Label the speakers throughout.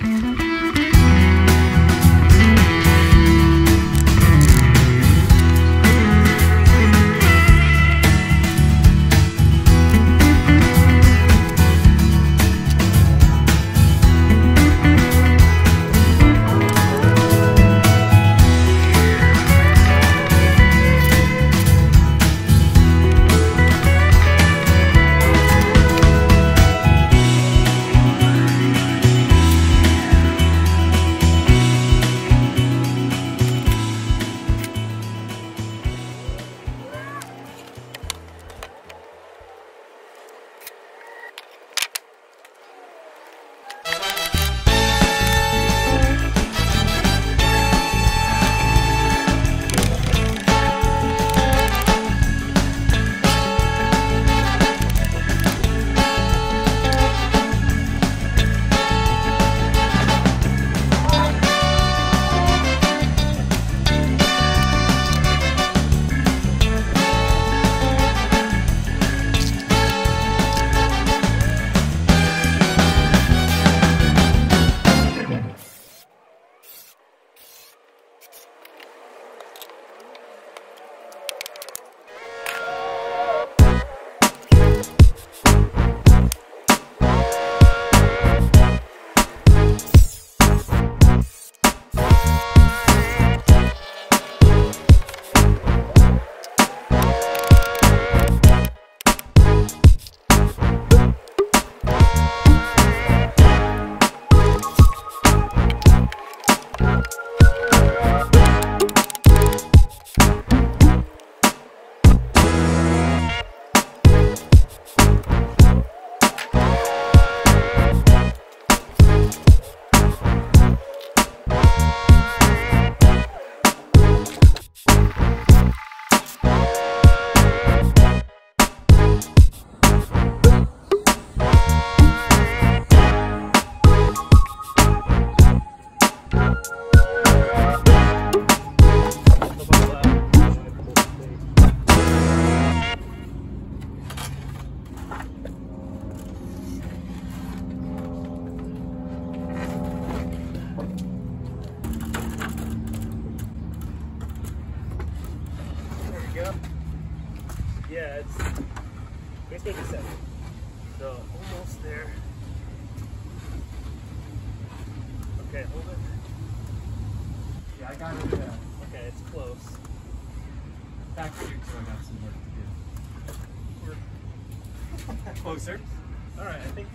Speaker 1: Yeah, So almost there. Okay, hold it.
Speaker 2: Yeah, I got it. Uh,
Speaker 1: okay, it's close.
Speaker 2: Back here, so I got some work to do. Closer.
Speaker 1: All right, I think.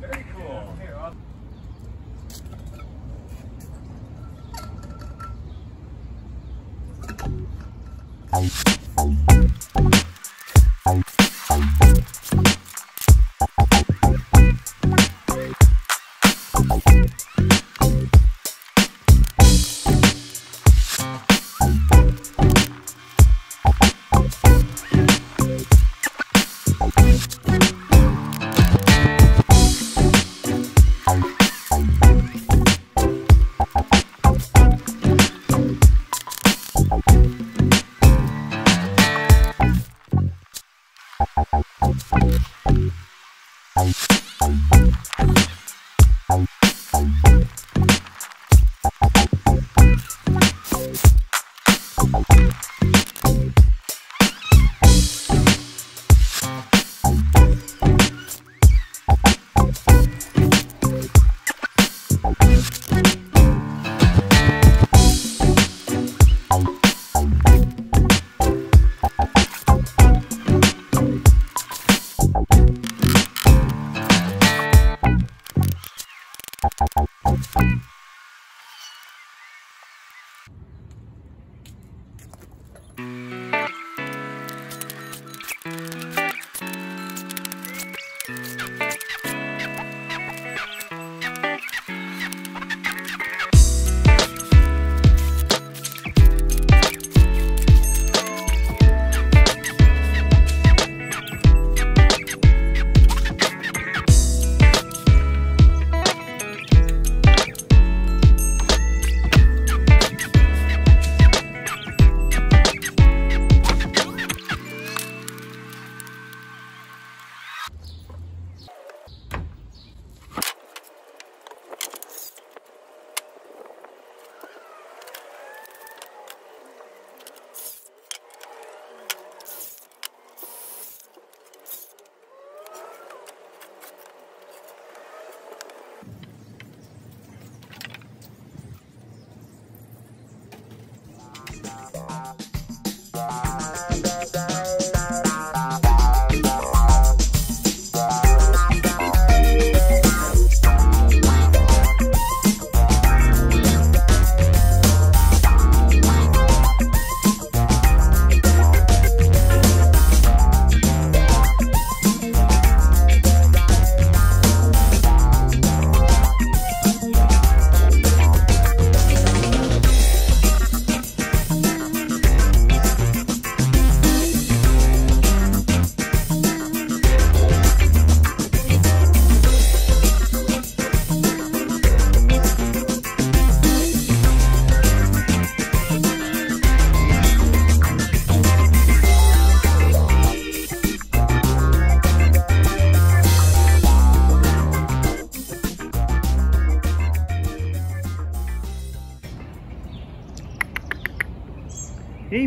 Speaker 2: Very cool.
Speaker 1: Here, I'll.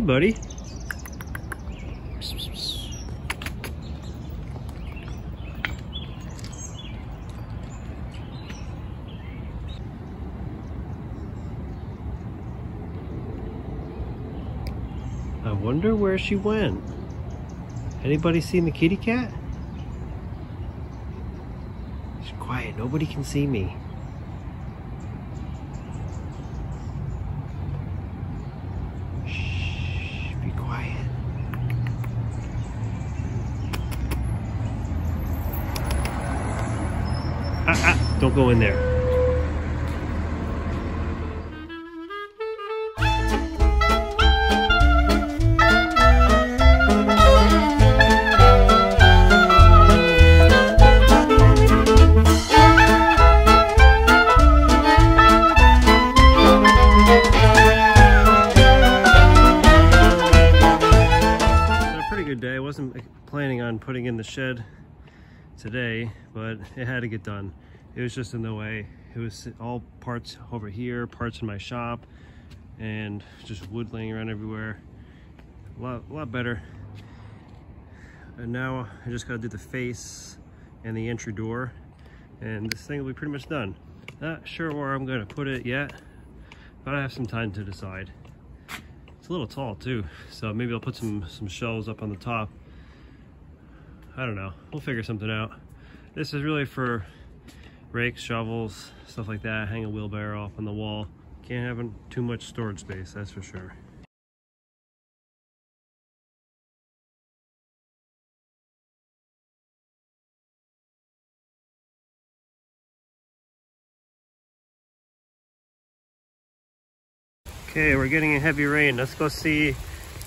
Speaker 1: Buddy. I wonder where she went. Anybody seen the kitty cat? She's quiet. Nobody can see me. Don't go in there. A pretty good day. I wasn't planning on putting in the shed today, but it had to get done. It was just in the way. It was all parts over here, parts in my shop, and just wood laying around everywhere. A lot, a lot better. And now I just gotta do the face and the entry door, and this thing will be pretty much done. Not sure where I'm gonna put it yet, but I have some time to decide. It's a little tall too, so maybe I'll put some some shelves up on the top. I don't know. We'll figure something out. This is really for rakes, shovels, stuff like that. Hang a wheelbarrow up on the wall. Can't have too much storage space, that's for sure. Okay, we're getting a heavy rain. Let's go see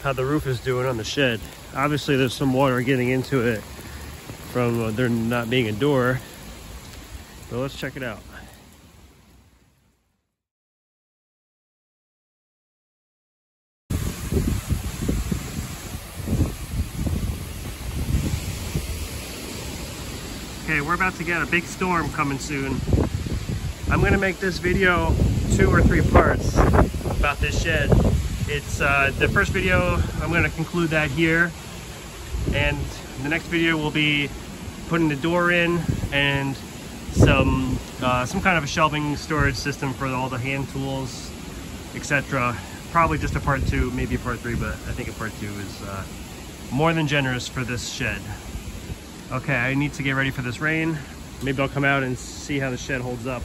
Speaker 1: how the roof is doing on the shed. Obviously, there's some water getting into it from uh, there not being a door. But let's check it out. Okay, we're about to get a big storm coming soon. I'm gonna make this video two or three parts about this shed. It's uh, the first video, I'm gonna conclude that here. And the next video will be putting the door in and some uh, some kind of a shelving storage system for all the hand tools, etc. Probably just a part two, maybe a part three, but I think a part two is uh, more than generous for this shed. Okay, I need to get ready for this rain. Maybe I'll come out and see how the shed holds up.